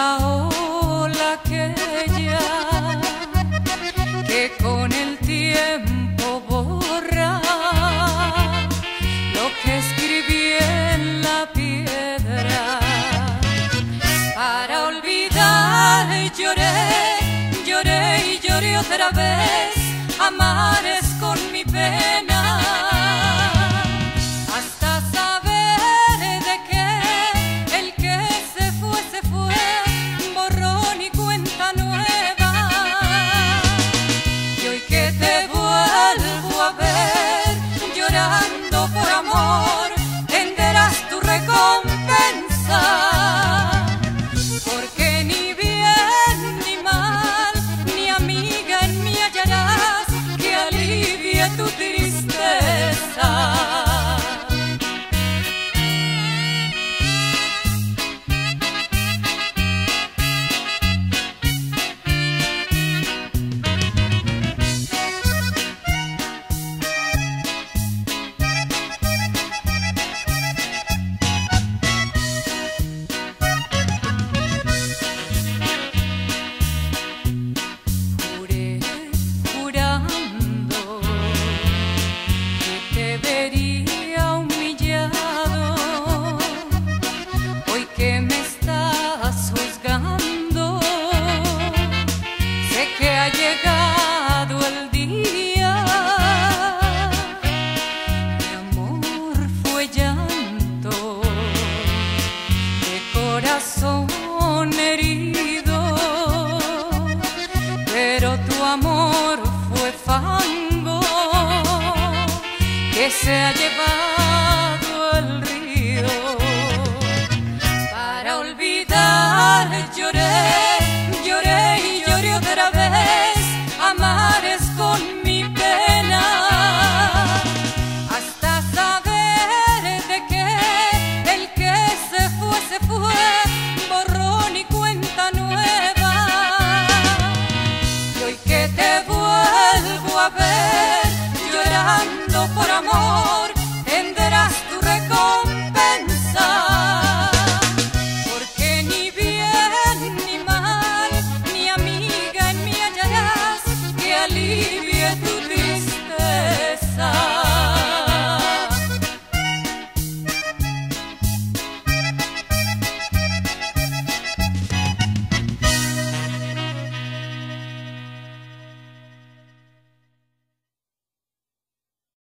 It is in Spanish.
la ola aquella que con el tiempo borra lo que escribí en la piedra. Para olvidar lloré, lloré y lloré otra vez. Vería humillado. Hoy que me estás juzgando, sé que ha llegado el día. Mi amor fue llanto de corazón se ha llevado el río. Para olvidar lloré